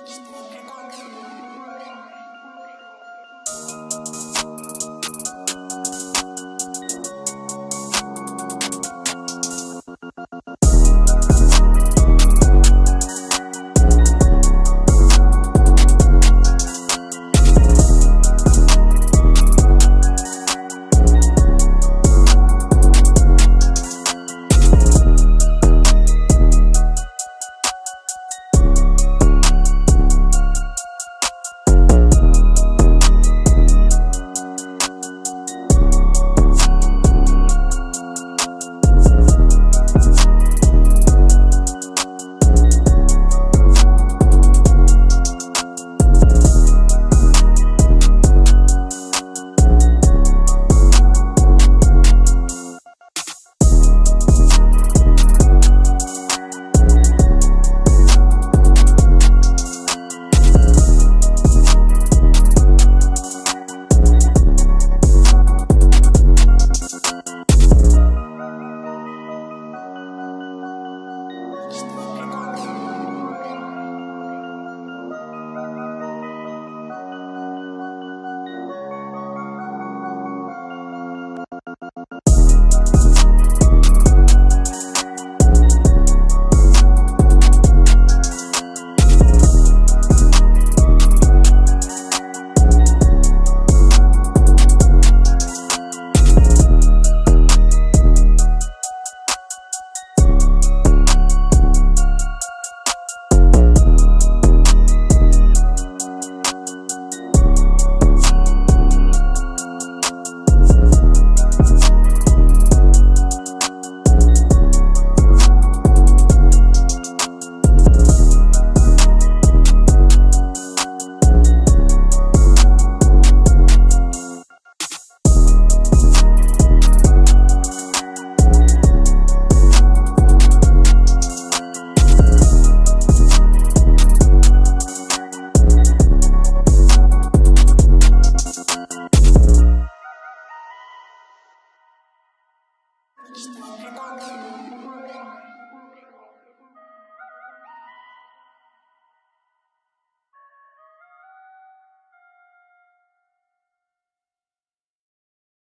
Just touched Estava preparado.